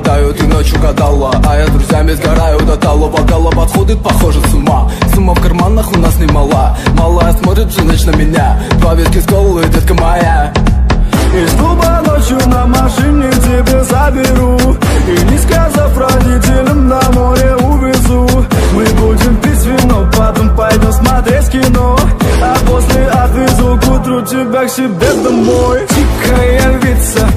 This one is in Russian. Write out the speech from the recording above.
пропадают и ночью гадала, А я с друзьями сгораю до талого. Голова подходит, похоже, с ума. Сумма в карманах у нас немала. Малая смотрит всю ночь на меня. Два ветки с колы, детка моя. Из клуба ночью на машине тебе заберу. И не сказав родителям на море увезу. Мы будем пить вино, потом пойдем смотреть кино. А после отвезу к утру тебя к себе домой. Тихая львица